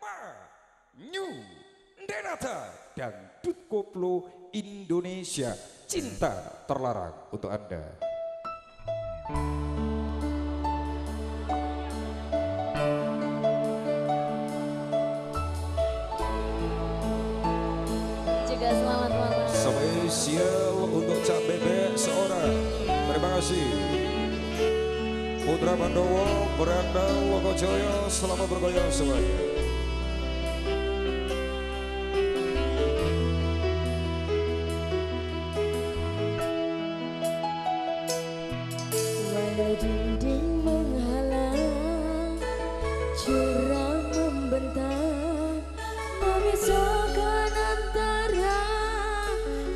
Ma New Denata Dangdut Koplo Indonesia Cinta Terlarang untuk Anda. Juga selamat malam. Spesial untuk Cak Bebek seorang. Terima kasih. Putra Pandowo, Beranda Wokojoyo, selamat bergoyang semuanya. Dinding menghalang Curang membentang. Memisahkan antara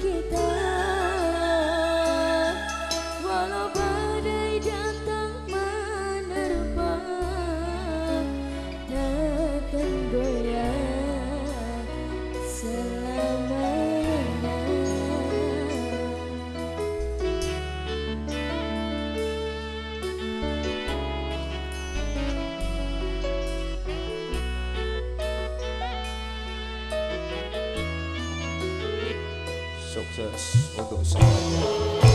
kita Walau badai datang menerpa Sukses untuk semuanya.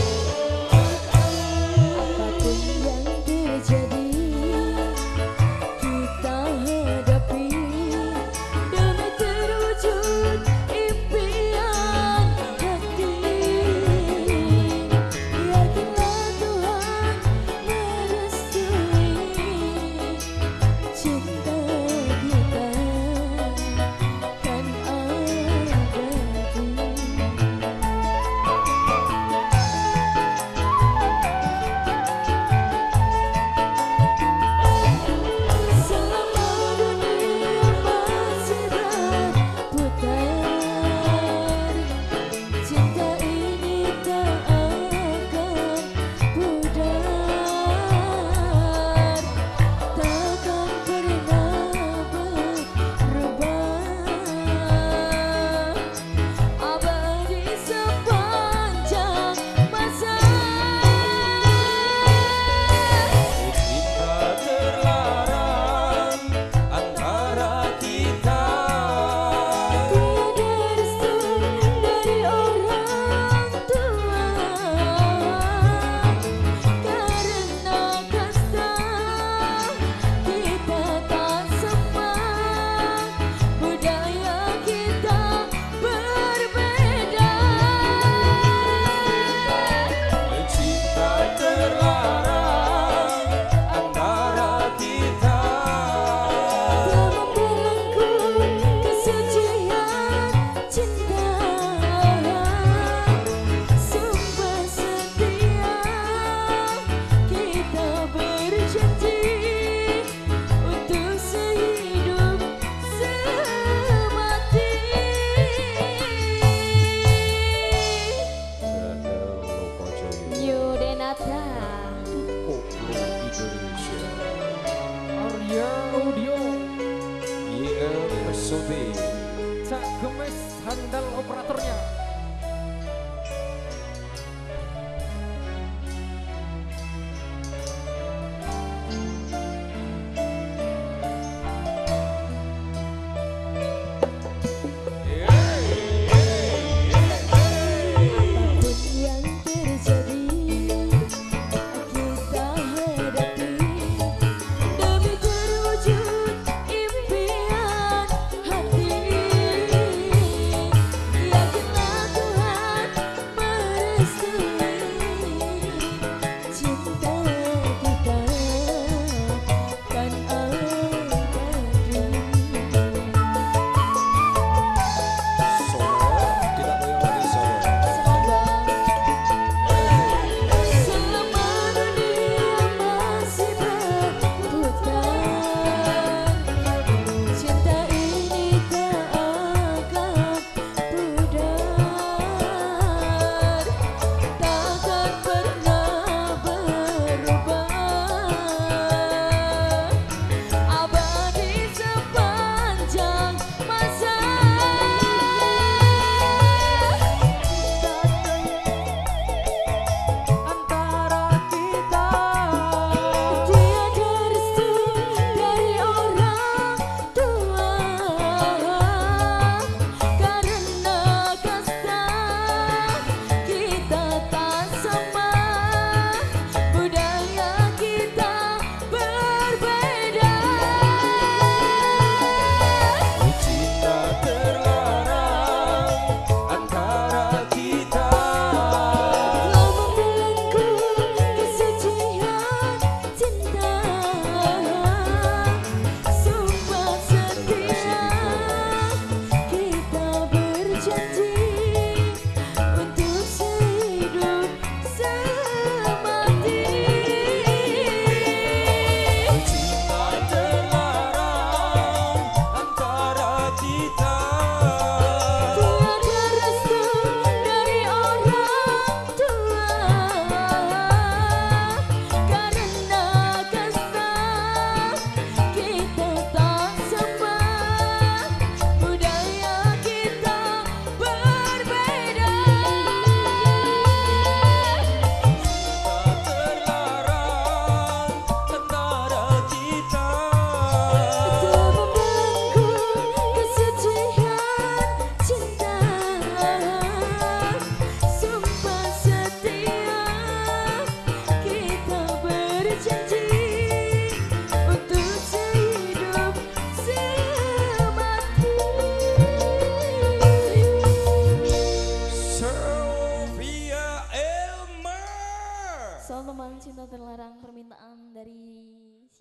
Operatornya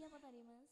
ことあります？